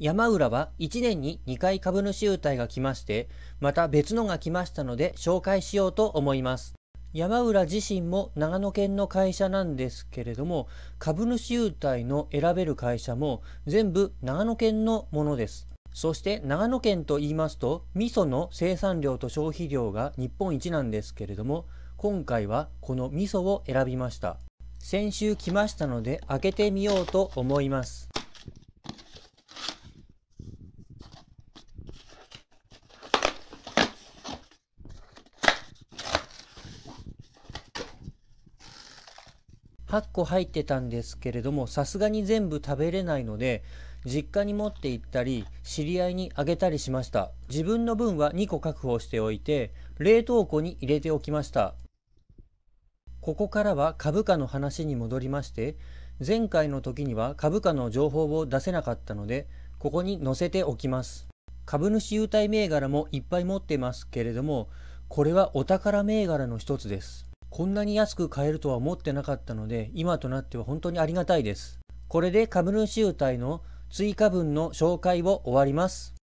山浦は1年に2回株主優待が来まして、また別のが来ましたので紹介しようと思います。山浦自身も長野県の会社なんですけれども、株主優待の選べる会社も全部長野県のものです。そして長野県と言いますと、味噌の生産量と消費量が日本一なんですけれども、今回はこの味噌を選びました。先週来ましたので開けてみようと思います。8個入ってたんですけれどもさすがに全部食べれないので実家に持って行ったり知り合いにあげたりしました。自分の分は2個確保しておいて冷凍庫に入れておきました。ここからは株価の話に戻りまして前回の時には株価の情報を出せなかったのでここに載せておきます。株主優待銘柄もいっぱい持ってますけれどもこれはお宝銘柄の一つです。こんなに安く買えるとは思ってなかったので、今となっては本当にありがたいです。これで株主優待の追加分の紹介を終わります。